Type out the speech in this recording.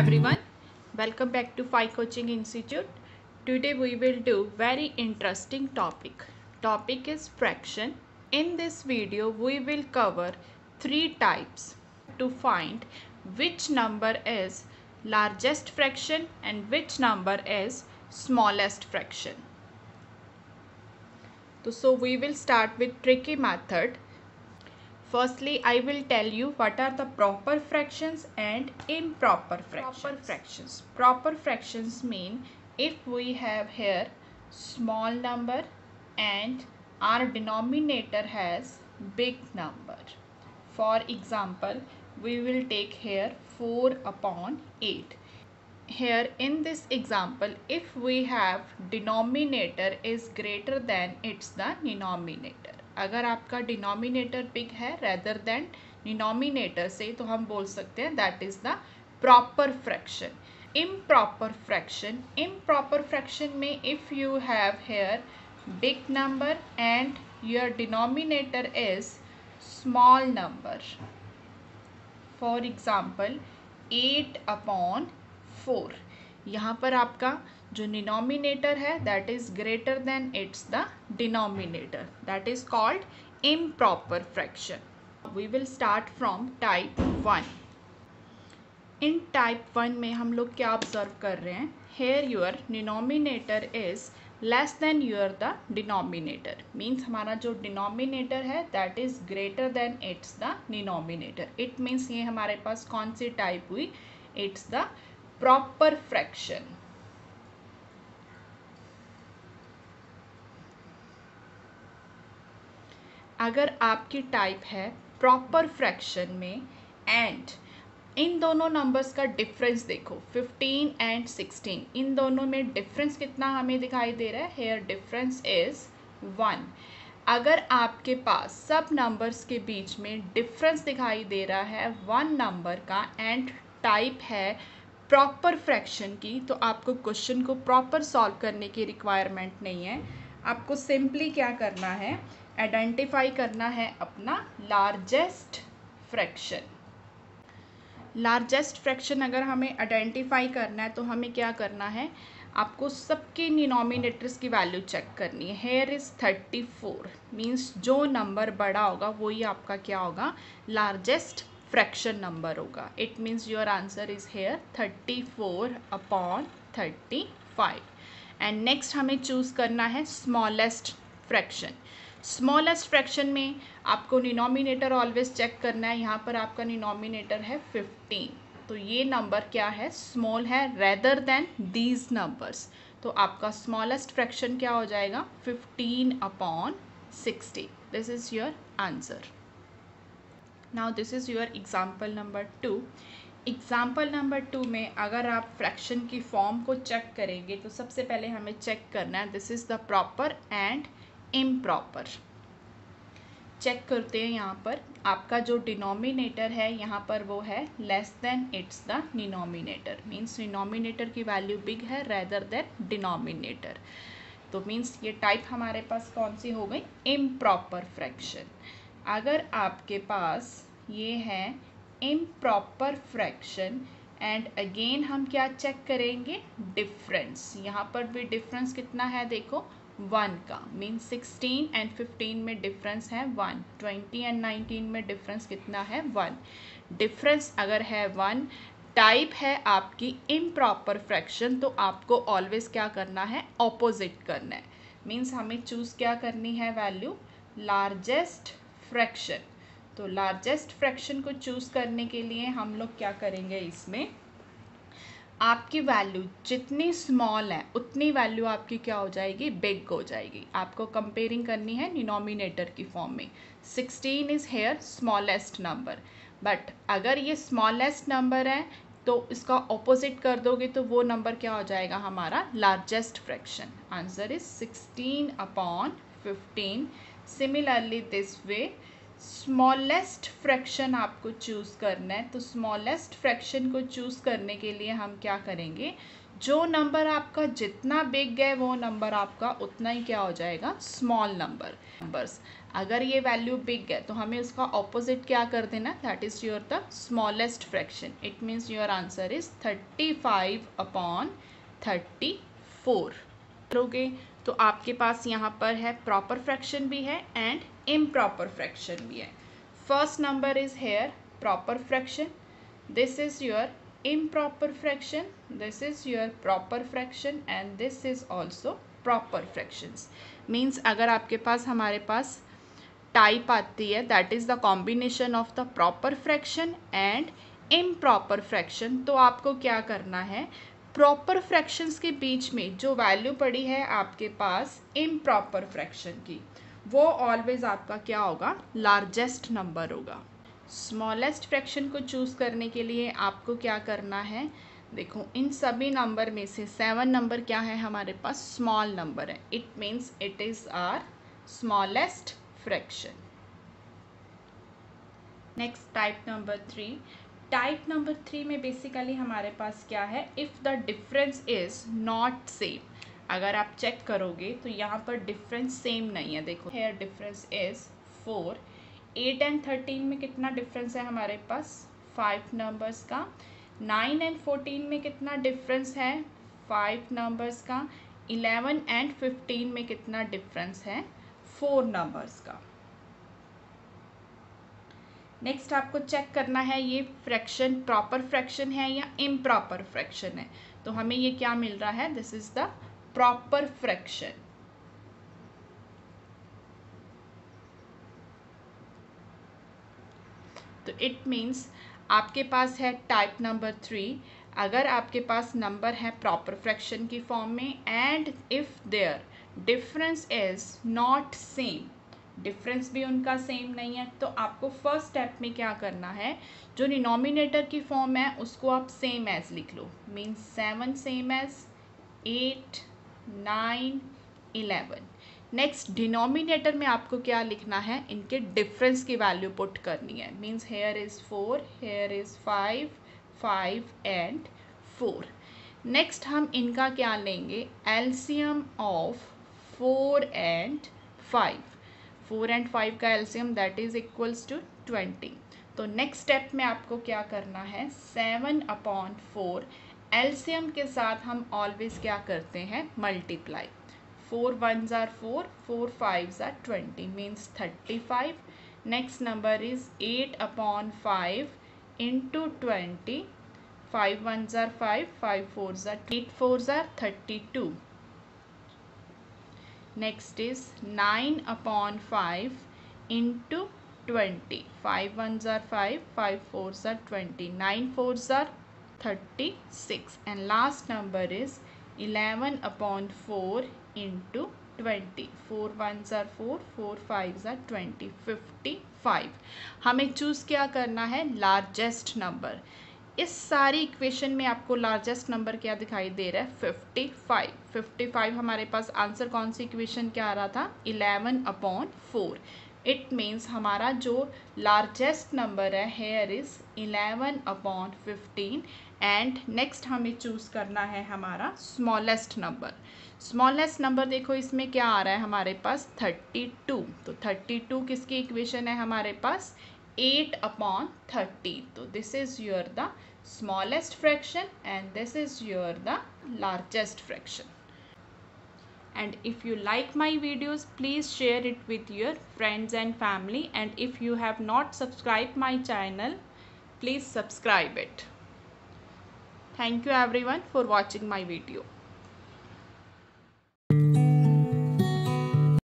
everyone. Welcome back to phi coaching institute. Today we will do very interesting topic. Topic is fraction. In this video we will cover three types to find which number is largest fraction and which number is smallest fraction. So we will start with tricky method Firstly, I will tell you what are the proper fractions and improper fractions. Proper fractions. Proper fractions mean if we have here small number and our denominator has big number. For example, we will take here 4 upon 8. Here in this example, if we have denominator is greater than it's the denominator. अगर आपका denominator big है rather than denominator से तो हम बोल सकते हैं that is the proper fraction improper fraction improper fraction में if you have here big number and your denominator is small number for example eight upon four यहाँ पर आपका जो डिनोमिनेटर है that is greater than it's the denominator that is called improper fraction we will start from type one in type one में हम लोग क्या observe कर रहे हैं? Here your denominator is less than your the denominator means हमारा जो denominator है that is greater than it's the denominator it means ये हमारे पास कौन सी टाइप हुई? इट्स द प्रॉपर फ्रैक्शन अगर आपकी टाइप है प्रॉपर फ्रैक्शन में एंड इन दोनों नंबर्स का डिफरेंस देखो 15 एंड 16 इन दोनों में डिफरेंस कितना हमें दिखाई दे रहा है? हेयर डिफरेंस इज़ वन अगर आपके पास सब नंबर्स के बीच में डिफरेंस दिखाई दे रहा है वन नंबर का एंड टाइप है प्रॉपर फ्रैक्शन की तो आपको क्वेश्चन को प्रॉपर सॉल्व करने की रिक्वायरमेंट नहीं है। आपको सिंपली क्या करना है? आइडेंटिफाई करना है अपना लार्जेस्ट फ्रैक्शन लार्जेस्ट फ्रैक्शन अगर हमें आइडेंटिफाई करना है तो हमें क्या करना है? आपको सबके डिनोमिनेटर्स की वैल्यू चेक करनी है। Here is thirty four means जो नंबर बड़ा होगा, वही आपका क्या होगा? लार्जेस्ट फ्रैक्शन नंबर होगा। It means your answer is here thirty four upon thirty five and next हमें चूज़ करना है स्मॉलेस्ट फ्रैक्शन स्मॉलेस्ट फ्रैक्शन में आपको डिनोमिनेटर ऑलवेज चेक करना है। यहाँ पर आपका डिनोमिनेटर है फिफ्टीन तो ये नंबर क्या है? स्मॉल है रेदर देन दीज नंबर्स तो आपका स्मॉलेस्ट फ्रैक्शन क्या हो जाएगा? Fifteen upon sixty this is your answer now this is your example number two example number two में अगर आप फ्रैक्शन की फॉर्म को चेक करेंगे तो सबसे पहले हमें चेक करना है this is the proper and improper check करते हैं यहाँ पर। आपका जो डिनोमिनेटर है, यहाँ पर वो है less than it's the denominator means denominator की वैल्यू बिग है रेदर देन डिनोमिनेटर तो मीन्स ये टाइप हमारे पास कौन सी हो गई? इम्प्रॉपर फ्रैक्शन अगर आपके पास ये है इम्प्रॉपर फ्रैक्शन एंड अगेन हम क्या चेक करेंगे? डिफरेंस यहाँ पर भी डिफरेंस कितना है देखो? वन का. मीन सिक्सटीन एंड फिफ्टीन में डिफरेंस है वन ट्वेंटी एंड नाइनटीन में डिफरेंस कितना है? वन डिफरेंस अगर है वन टाइप है आपकी इम्प्रॉपर फ्रैक्शन तो आपको ऑलवेज क्या करना है? ऑपोजिट करना है. मीन्स हमें चूज़ क्या करनी है वैल्यू लार्जेस्ट फ्रैक्शन। तो लार्जेस्ट फ्रैक्शन को चूज़ करने के लिए हम लोग क्या करेंगे इसमें? आपकी वैल्यू जितनी स्मॉल है, उतनी वैल्यू आपकी क्या हो जाएगी? बिग हो जाएगी। आपको कंपेयरिंग करनी है डिनोमिनेटर की फॉर्म में। Sixteen is here smallest number but अगर ये स्मॉलेस्ट नंबर है तो इसका ऑपोजिट कर दोगे तो वो नंबर क्या हो जाएगा हमारा? Largest fraction answer is sixteen upon fifteen similarly this way smallest fraction आपको चूज़ करना है तो स्मॉलेस्ट फ्रैक्शन को चूज़ करने के लिए हम क्या करेंगे? जो नंबर आपका जितना बिग है, वो नंबर आपका उतना ही क्या हो जाएगा? स्मॉल नंबर नंबर्स अगर ये वैल्यू बिग है तो हमें उसका ऑपोजिट क्या कर देना? That is your the smallest fraction it means your answer is thirty five upon thirty four करोगे? तो आपके पास यहाँ पर है प्रॉपर फ्रैक्शन भी है एंड इम्प्रॉपर फ्रैक्शन भी है। First number is here proper fraction this is your improper fraction, this is your proper fraction and this is also proper fractions. Means अगर आपके पास, हमारे पास टाइप आती है that is the combination of the proper fraction and improper fraction तो आपको क्या करना है? प्रॉपर फ्रैक्शंस के बीच में जो वैल्यू पड़ी है आपके पास इम्प्रॉपर फ्रैक्शन की, वो ऑलवेज आपका क्या होगा? लार्जेस्ट नंबर होगा। स्मॉलेस्ट फ्रैक्शन को चूज़ करने के लिए आपको क्या करना है? देखो, इन सभी नंबर में से सेवन नंबर क्या है हमारे पास? स्मॉल नंबर है। It means it is our smallest fraction next type number three type number three में बेसिकली हमारे पास क्या है? If the difference is not same अगर आप चेक करोगे तो यहाँ पर डिफरेंस सेम नहीं है। देखो here difference is four eight and thirteen में कितना डिफरेंस है हमारे पास? फाइव नंबर्स का। नाइन एंड फोर्टीन में कितना डिफरेंस है? फाइव नंबर्स का। इलेवन एंड फिफ्टीन में कितना डिफरेंस है? फोर नंबर्स का। नेक्स्ट आपको चेक करना है, ये फ्रैक्शन प्रॉपर फ्रैक्शन है या इम्प्रॉपर फ्रैक्शन है? तो हमें ये क्या मिल रहा है? This is the proper fraction तो इट मीन्स आपके पास है टाइप नंबर थ्री अगर आपके पास नंबर है प्रॉपर फ्रैक्शन की फॉर्म में and if there difference is not same difference भी उनका सेम नहीं है तो आपको फ़र्स्ट स्टेप में क्या करना है? जो डिनोमिनेटर की फॉर्म है, उसको आप सेम एज लिख लो। Means seven same as eight nine eleven next denominator में आपको क्या लिखना है? इनके डिफरेंस की वैल्यू पुट करनी है। Means here is four here is five five and four next हम इनका क्या लेंगे? LCM of four and five four and five का LCM that is equals to twenty तो नेक्स्ट स्टेप में आपको क्या करना है? सेवन अपॉन फोर एल्सियम के साथ हम ऑलवेज क्या करते हैं? मल्टीप्लाई फोर वन ज़ार four four five tsar twenty means thirty five next number is eight upon five into twenty five one tsar five five four ज़ार eight four tsar thirty two next is nine upon five into twenty five one jar five five four ज़ार twenty nine four tsar thirty six and last number is eleven upon four into twenty four one tsar four four five जार twenty fifty five हमें choose क्या करना है? Largest number इस सारी equation में आपको लार्जेस्ट नंबर क्या दिखाई दे रहा है? फिफ्टी फाइव फिफ्टी फाइव हमारे पास आंसर कौन सी इक्वेशन क्या आ रहा था? Eleven upon four it means हमारा जो लार्जेस्ट नंबर है here is eleven upon fifteen and next हमें चूज़ करना है हमारा स्मॉलेस्ट नंबर स्मॉलेस्ट नंबर देखो इसमें क्या आ रहा है हमारे पास? थर्टी टू तो थर्टी टू किसकी इक्वेशन है हमारे पास? 8 upon 30 so this is your the smallest fraction and this is your the largest fraction. And if you like my videos please share it with your friends and family. And if you have not subscribed my channel please subscribe it. Thank you everyone for watching my video.